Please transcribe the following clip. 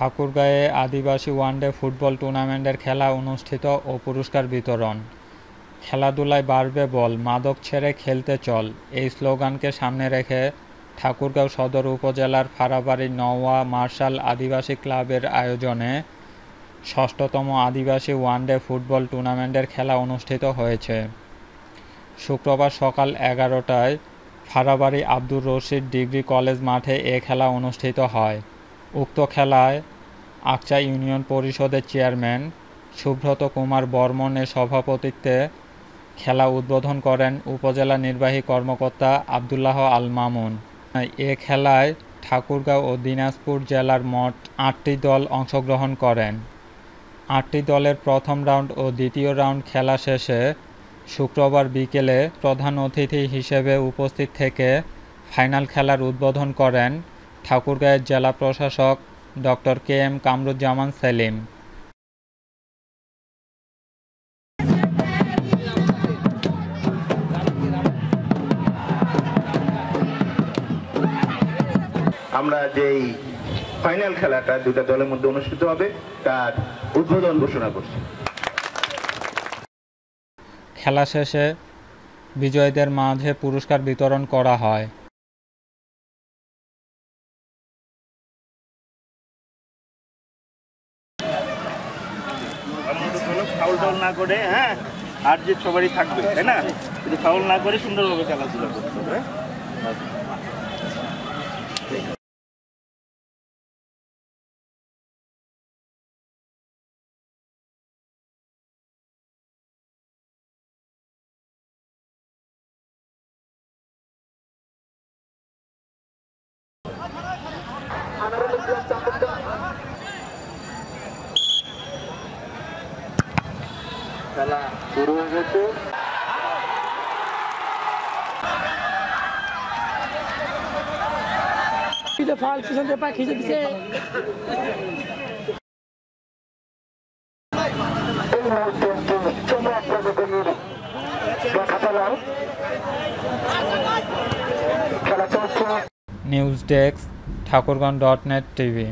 ঠাকুরগাঁয়ে আদিবাসী one day football টুর্নামেন্টের খেলা অনুষ্ঠিত ও পুরস্কার বিতরণ। খেলাধুলায় বাড়বে বল, মাদক ছেড়ে খেলতে চল। এই স্লোগানকে সামনে রেখে ঠাকুরগাঁও সদর উপজেলার ফাড়াবাড়ি নওয়া, মার্শাল আদিবাসী ক্লাবের আয়োজনে ষষ্ঠতম আদিবাসী ওয়ানডে ফুটবল টুর্নামেন্টের খেলা অনুষ্ঠিত হয়েছে। শুক্রবার সকাল এগারোটায় ফাড়াবাড়ি আব্দুর রশিদ ডিগ্রি কলেজ মাঠে এ খেলা অনুষ্ঠিত হয়। উক্ত খেলায় আকচা ইউনিয়ন পরিষদের চেয়ারম্যান সুব্রত কুমার বর্মনের সভাপতিত্বে খেলা উদ্বোধন করেন উপজেলা নির্বাহী কর্মকর্তা আবদুল্লাহ আল মামুন। এ খেলায় ঠাকুরগাঁও ও দিনাজপুর জেলার মোট আটটি দল অংশগ্রহণ করেন। আটটি দলের প্রথম রাউন্ড ও দ্বিতীয় রাউন্ড খেলা শেষে শুক্রবার বিকেলে প্রধান অতিথি হিসেবে উপস্থিত থেকে ফাইনাল খেলার উদ্বোধন করেন ঠাকুরগাঁয়ের জেলা প্রশাসক doctor K M Kamruzzaman Selim. আমরা যেই ফাইনাল খেলাটা দুটা দলের মধ্যে অনুষ্ঠিত হবে তার উদ্বোধন ঘোষণা করছি। খেলা শেষে বিজয়ীদের মাঝে পুরস্কার বিতরণ করা হয়। ফাউল না করে হ্যাঁ আর যে সবারই থাকবে, তাই না? যদি ফাউল না করে, সুন্দরভাবে খেলাধুলা করতে হবে। খেলা শুরু হয়ে গেছে। ফাল পিছন দিয়ে পা খিচে দিছে news desk Thakurganj dot net TV